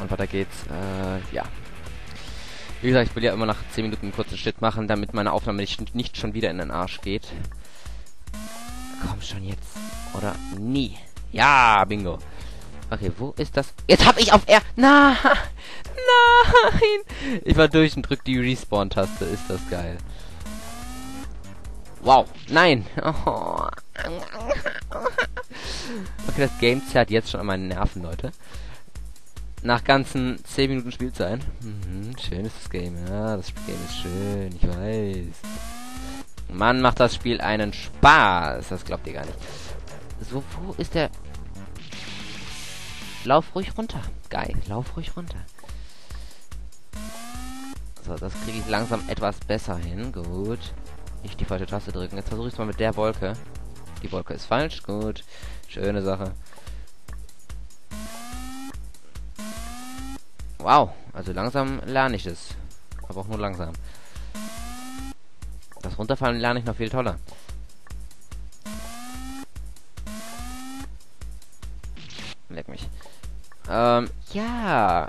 Und weiter geht's. Äh, ja. Wie gesagt, ich will ja immer nach 10 Minuten einen kurzen Schnitt machen, damit meine Aufnahme nicht, nicht schon wieder in den Arsch geht. Komm schon jetzt. Oder nie. Ja, bingo. Okay, wo ist das? Jetzt hab ich auf R. Na, nein. Ich war durch und drück die Respawn-Taste. Ist das geil. Wow. Nein. Oh. Okay, das Game zerrt jetzt schon an meinen Nerven, Leute. Nach ganzen 10 Minuten Spielzeit. Mhm, schön ist das Game. Ja, das Game ist schön. Ich weiß. Mann, macht das Spiel einen Spaß. Das glaubt ihr gar nicht. So, wo ist der... Lauf ruhig runter. Geil, lauf ruhig runter. So, das kriege ich langsam etwas besser hin. Gut. Nicht die falsche Taste drücken. Jetzt versuche ich es mal mit der Wolke. Die Wolke ist falsch. Gut. Schöne Sache. Wow. Also langsam lerne ich es. Aber auch nur langsam. Das Runterfallen lerne ich noch viel toller. Leck mich. Ähm, ja.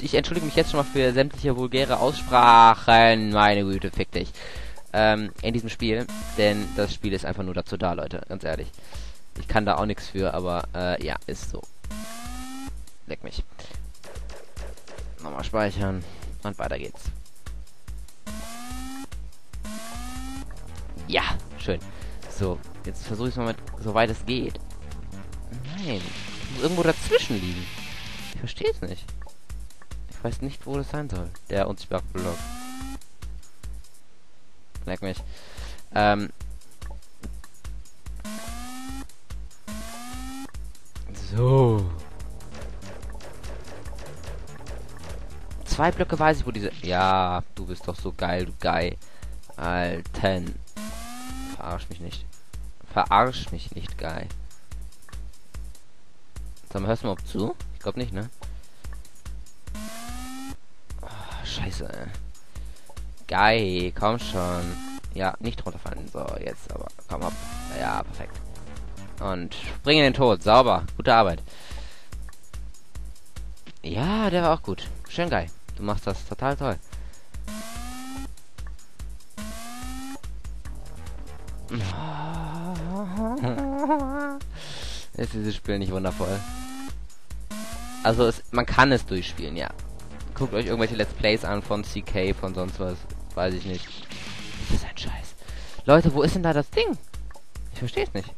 Ich entschuldige mich jetzt schon mal für sämtliche vulgäre Aussprachen. Meine Güte, fick dich. Ähm, in diesem Spiel. Denn das Spiel ist einfach nur dazu da, Leute. Ganz ehrlich. Ich kann da auch nichts für, aber äh, ja, ist so. Leck mich. Nochmal speichern. Und weiter geht's. Ja, schön. So, jetzt versuche ich es mal mit, soweit es geht. Nein, muss irgendwo dazwischen liegen. Ich verstehe es nicht. Ich weiß nicht, wo das sein soll. Der unsichtbare Block. Leck mich. Ähm. So. Zwei Blöcke weiß ich, wo diese... Ja, du bist doch so geil, du Geil. Alten. Verarsch mich nicht. Verarsch mich nicht, geil. Sag mal, hörst du mal zu? Ich glaube nicht, ne? Oh, scheiße, ey. Geil, komm schon. Ja, nicht runterfallen. So, jetzt aber. Komm ab. Ja, perfekt. Und spring in den Tod. Sauber. Gute Arbeit. Ja, der war auch gut. Schön geil. Du machst das total toll. Ist dieses Spiel nicht wundervoll? Also, es, man kann es durchspielen, ja. Guckt euch irgendwelche Let's Plays an von CK, von sonst was. Weiß ich nicht. Das ist ein Scheiß. Leute, wo ist denn da das Ding? Ich verstehe es nicht.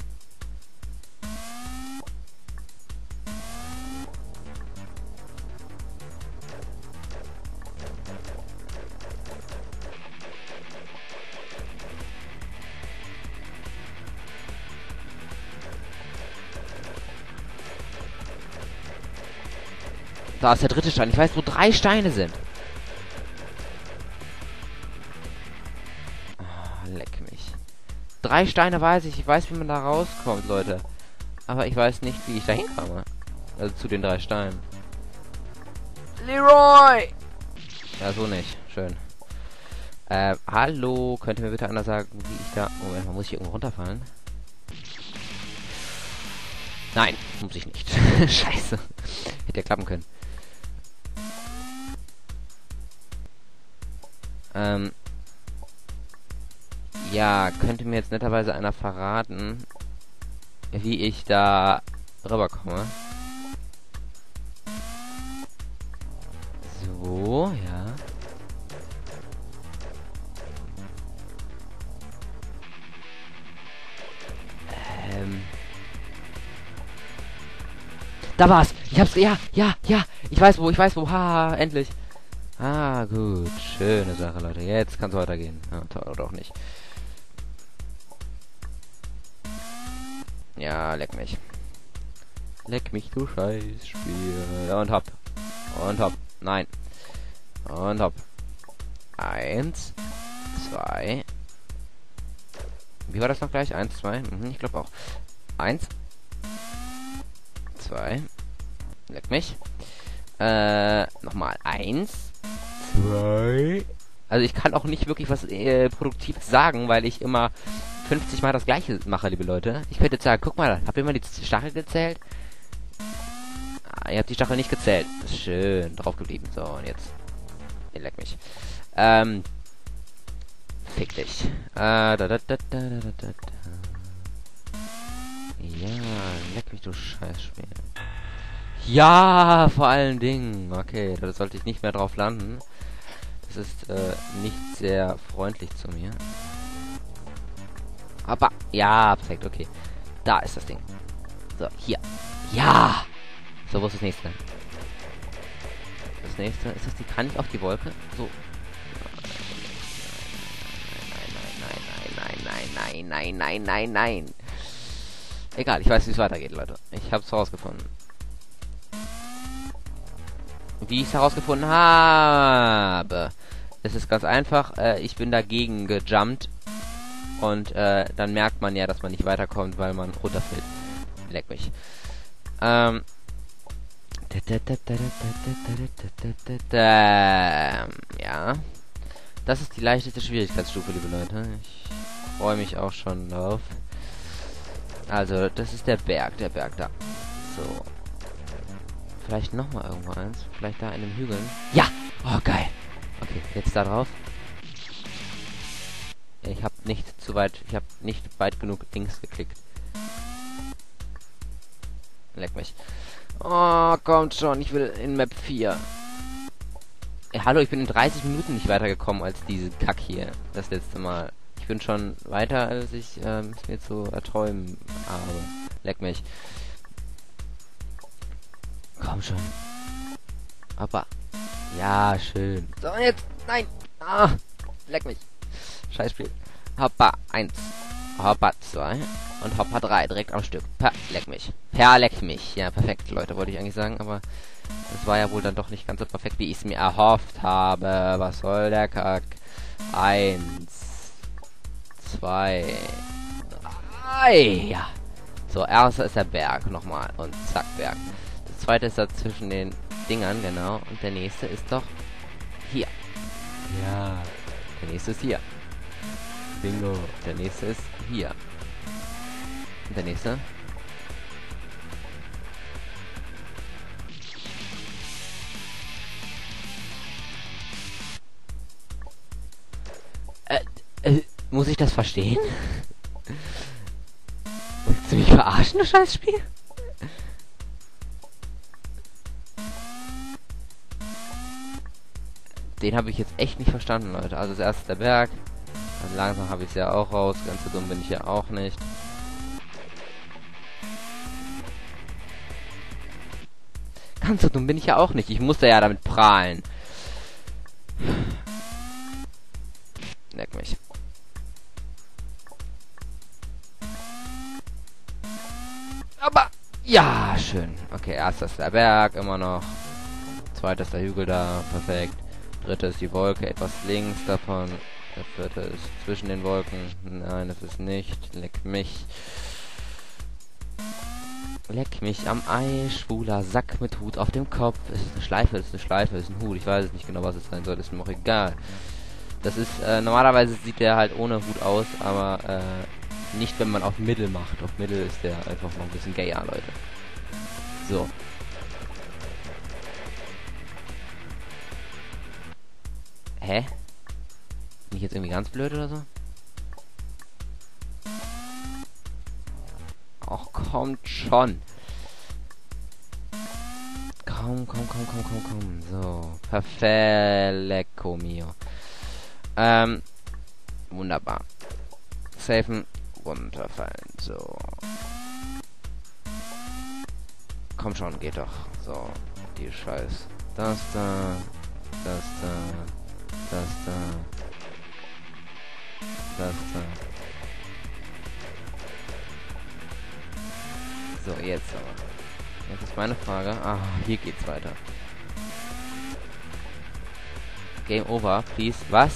Da ist der dritte Stein. Ich weiß, wo drei Steine sind. Ah, leck mich. Drei Steine weiß ich. Ich weiß, wie man da rauskommt, Leute. Aber ich weiß nicht, wie ich da hinkomme. Also zu den drei Steinen. Leroy! Ja, so nicht. Schön. Äh, hallo. Könnt ihr mir bitte anders sagen, wie ich da... Moment, man muss hier irgendwo runterfallen. Nein, muss ich nicht. Scheiße. Hätte ja klappen können. Ähm, ja, könnte mir jetzt netterweise einer verraten, wie ich da rüberkomme. So, ja. Ähm. Da war's. Ich hab's. Ja, ja, ja. Ich weiß wo, ich weiß wo. Haha, endlich. Ah, gut. Schöne Sache, Leute. Jetzt kann es weitergehen. Ja, toll, oder auch nicht. Ja, leck mich. Leck mich, du Scheißspiel. Und hopp. Und hopp. Nein. Und hopp. Eins. Zwei. Wie war das noch gleich? Eins, zwei. Mhm, ich glaube auch. Eins. Zwei. Leck mich. Äh, nochmal. Eins. Also ich kann auch nicht wirklich was äh, Produktives sagen, weil ich immer 50 Mal das gleiche mache, liebe Leute. Ich könnte sagen, guck mal, habt ihr mal die Stachel gezählt? ihr habt die Stachel nicht gezählt. Schön, drauf geblieben. So, und jetzt. Ihr leck mich. Ähm. Fick dich. Äh, da, da, da, da, da, da, da. Ja, leck mich, du Scheißspiel. Ja, vor allen Dingen. Okay, da sollte ich nicht mehr drauf landen. Das ist äh, nicht sehr freundlich zu mir. Aber, ja, perfekt, okay. Da ist das Ding. So, hier. Ja! So, wo ist das nächste? Das nächste, ist das die, kann ich auf die Wolke? So. Nein, nein, nein, nein, nein, nein, nein, nein, nein. Egal, ich weiß, wie es weitergeht, Leute. Ich habe es herausgefunden. Wie ich es herausgefunden habe. Es ist ganz einfach. Äh, ich bin dagegen gejumpt. Und äh, dann merkt man ja, dass man nicht weiterkommt, weil man runterfällt. Leck mich. Ähm. Ja. Das ist die leichteste Schwierigkeitsstufe, liebe Leute. Ich freue mich auch schon drauf. Also, das ist der Berg, der Berg da. So. Vielleicht noch mal irgendwo eins. Vielleicht da in den Hügeln. Ja! Oh, geil. Okay, jetzt da drauf. Ich habe nicht zu weit, ich habe nicht weit genug links geklickt. Leck mich. Oh, kommt schon, ich will in Map 4. Ja, hallo, ich bin in 30 Minuten nicht weitergekommen als diese Kack hier. Das letzte Mal. Ich bin schon weiter, als ich ähm, mir zu erträumen habe. Leck mich. Komm schon. Hoppa. Ja, schön. So, jetzt. Nein. Ah. Leck mich. Scheißspiel. Hoppa. Eins. Hoppa. Zwei. Und Hoppa 3. Direkt am Stück. Pa. Leck mich. Per leck mich. Ja, perfekt, Leute, wollte ich eigentlich sagen. Aber es war ja wohl dann doch nicht ganz so perfekt, wie ich es mir erhofft habe. Was soll der Kack? Eins. Zwei. Drei. Ja. So, erster ist der Berg nochmal. Und zack, Berg. Das zweite ist da zwischen den Dingern, genau. Und der nächste ist doch hier. Ja. Der nächste ist hier. Bingo. Der nächste ist hier. Und der nächste. Äh, äh, muss ich das verstehen? Willst du mich verarschen, du Scheißspiel? Den habe ich jetzt echt nicht verstanden, Leute. Also das erste der Berg. Dann langsam habe ich es ja auch raus. Ganz so dumm bin ich ja auch nicht. Ganz so dumm bin ich ja auch nicht. Ich musste ja damit prahlen. Leck mich. Aber, ja, schön. Okay, erster ist der Berg, immer noch. Zweiter ist der Hügel da, perfekt. Dritte ist die Wolke, etwas links davon. Der vierte ist zwischen den Wolken. Nein, es ist nicht. Leck mich. Leck mich am Ei, schwuler Sack mit Hut auf dem Kopf. Ist es eine Schleife? Ist es eine Schleife? Ist ein Hut? Ich weiß es nicht genau, was es sein soll. Ist mir auch egal. Das ist, äh, normalerweise sieht der halt ohne Hut aus, aber, äh, nicht, wenn man auf Mittel macht. Auf Mittel ist der einfach noch ein bisschen gayer, Leute. So. Hä? Bin ich jetzt irgendwie ganz blöd oder so? Ach, kommt schon. Komm, komm, komm, komm, komm, komm. So. Perfecto mio. Ähm. Wunderbar. Safen. Runterfallen. So. Komm schon, geht doch. So. Die Scheiß. Das da. Das da. Das da. Das da. So, jetzt aber. Jetzt ist meine Frage. Ah, hier geht's weiter. Game over, please. Was?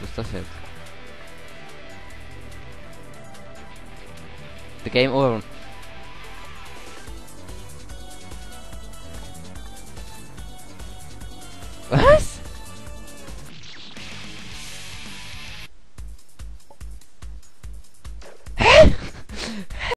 Was ist das jetzt? The game over.